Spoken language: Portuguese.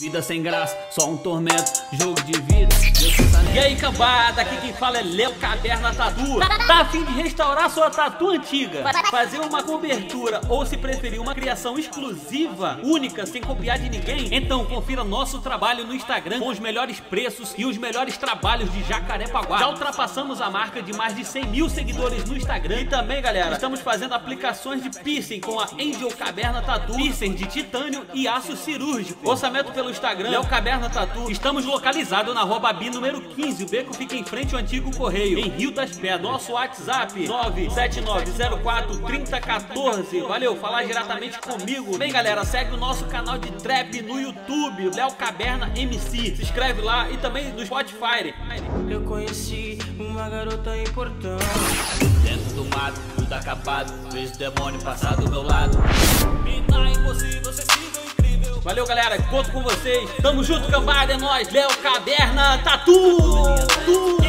Vida sem graça, só um tormento, jogo de vida. E aí, cambada, aqui quem fala é Léo Caverna Tatu. Tá a fim de restaurar sua tatu antiga? Fazer uma cobertura ou, se preferir, uma criação exclusiva, única, sem copiar de ninguém? Então confira nosso trabalho no Instagram com os melhores preços e os melhores trabalhos de Jacarepaguá. Já ultrapassamos a marca de mais de 100 mil seguidores no Instagram. E também, galera, estamos fazendo aplicações de piercing com a Angel Caverna Tatu, piercing de titânio e aço cirúrgico. Orçamento pelo Instagram, Léo Caverna Tatu. Estamos localizados na rua Babi número 15. O beco fica em frente ao antigo correio, em Rio das Pedras. Nosso WhatsApp 979043014. Valeu, falar diretamente comigo. Bem, galera, segue o nosso canal de trap no YouTube, Léo Caverna MC. Se inscreve lá e também no Spotify. Eu conheci uma garota importante. Dentro do mato, tudo acabado. Vejo demônio passar do meu lado. Mina impossível, acessível, incrível. Valeu, galera. Conto com vocês. Tamo junto, cambada. É nóis. Léo Caverna Tatu. Tatu.